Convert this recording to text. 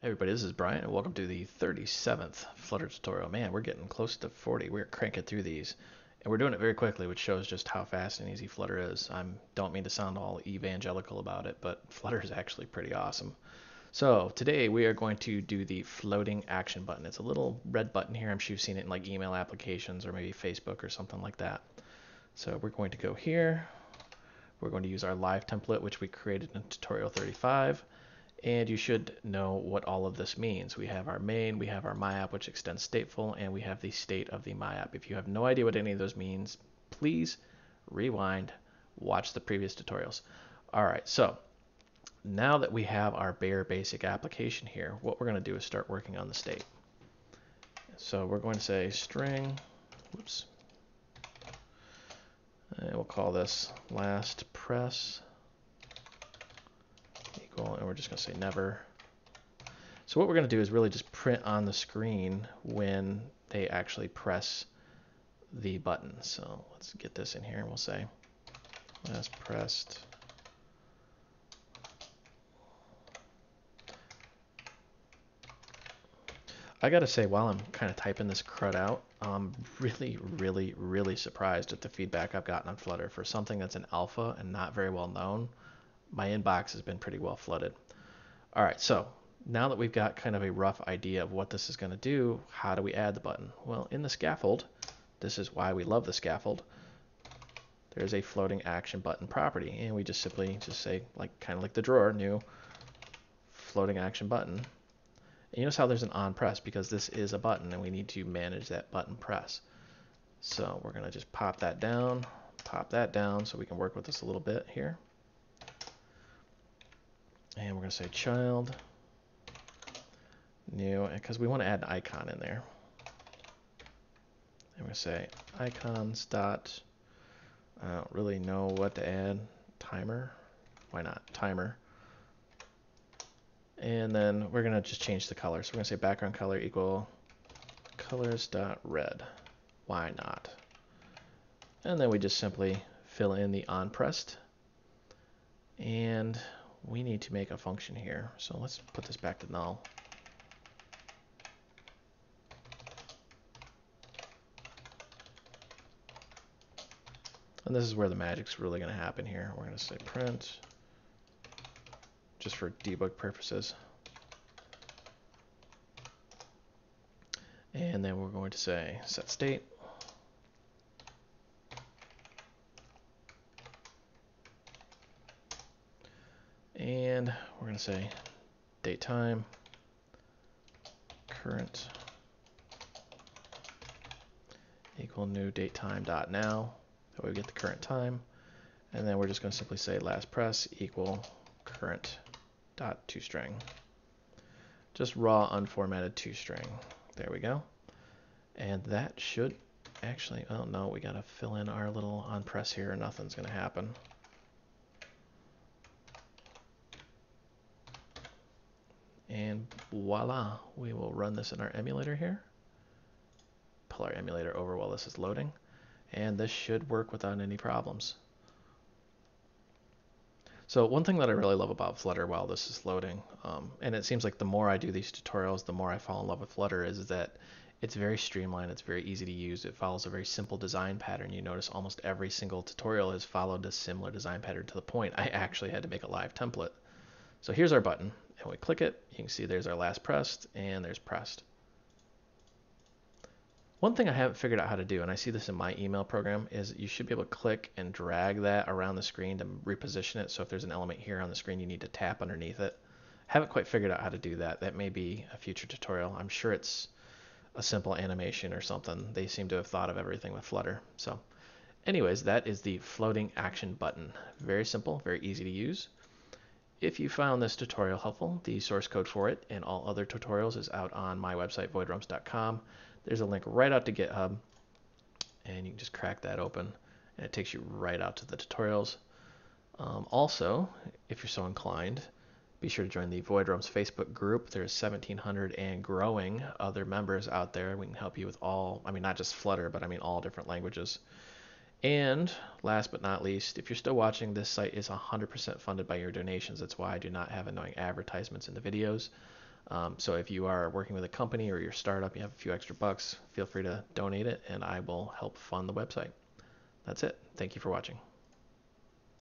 Hey everybody, this is Brian, and welcome to the 37th Flutter tutorial. Man, we're getting close to 40. We're cranking through these, and we're doing it very quickly, which shows just how fast and easy Flutter is. I don't mean to sound all evangelical about it, but Flutter is actually pretty awesome. So today we are going to do the floating action button. It's a little red button here. I'm sure you've seen it in like email applications or maybe Facebook or something like that. So we're going to go here. We're going to use our live template, which we created in tutorial 35 and you should know what all of this means. We have our main, we have our my app, which extends stateful, and we have the state of the my app. If you have no idea what any of those means, please rewind, watch the previous tutorials. All right, so now that we have our bare basic application here, what we're going to do is start working on the state. So we're going to say string, whoops, and we'll call this last press we're just going to say never. So what we're going to do is really just print on the screen when they actually press the button. So let's get this in here and we'll say last pressed. I gotta say, while I'm kind of typing this crud out, I'm really, really, really surprised at the feedback I've gotten on Flutter for something that's an alpha and not very well known my inbox has been pretty well flooded. All right, so now that we've got kind of a rough idea of what this is going to do, how do we add the button? Well, in the scaffold, this is why we love the scaffold. There's a floating action button property, and we just simply just say, like kind of like the drawer, new floating action button. And you notice how there's an on press because this is a button, and we need to manage that button press. So we're going to just pop that down, pop that down so we can work with this a little bit here. And we're going to say child new, because we want to add an icon in there. And we're going to say icons dot, I don't really know what to add, timer, why not, timer. And then we're going to just change the color. So we're going to say background color equal colors dot red. Why not? And then we just simply fill in the on pressed. And we need to make a function here. So let's put this back to null. And this is where the magic's really going to happen here. We're going to say print, just for debug purposes. And then we're going to say set state. And we're going to say date time, current equal new date time dot now. That way we get the current time. And then we're just going to simply say last press equal current dot toString. Just raw unformatted toString. There we go. And that should actually, oh no, we got to fill in our little on press here nothing's going to happen. And voila, we will run this in our emulator here. Pull our emulator over while this is loading. And this should work without any problems. So one thing that I really love about Flutter while this is loading, um, and it seems like the more I do these tutorials, the more I fall in love with Flutter, is that it's very streamlined, it's very easy to use, it follows a very simple design pattern. You notice almost every single tutorial has followed a similar design pattern to the point I actually had to make a live template. So here's our button and we click it, you can see there's our last pressed and there's pressed. One thing I haven't figured out how to do, and I see this in my email program, is you should be able to click and drag that around the screen to reposition it. So if there's an element here on the screen, you need to tap underneath it. Haven't quite figured out how to do that. That may be a future tutorial. I'm sure it's a simple animation or something. They seem to have thought of everything with Flutter. So anyways, that is the floating action button. Very simple, very easy to use. If you found this tutorial helpful, the source code for it and all other tutorials is out on my website, voidrealms.com. There's a link right out to GitHub, and you can just crack that open, and it takes you right out to the tutorials. Um, also, if you're so inclined, be sure to join the VoidRealms Facebook group. There's 1,700 and growing other members out there. We can help you with all, I mean, not just Flutter, but I mean all different languages. And last but not least, if you're still watching, this site is 100% funded by your donations. That's why I do not have annoying advertisements in the videos. Um, so if you are working with a company or your startup, you have a few extra bucks, feel free to donate it and I will help fund the website. That's it. Thank you for watching.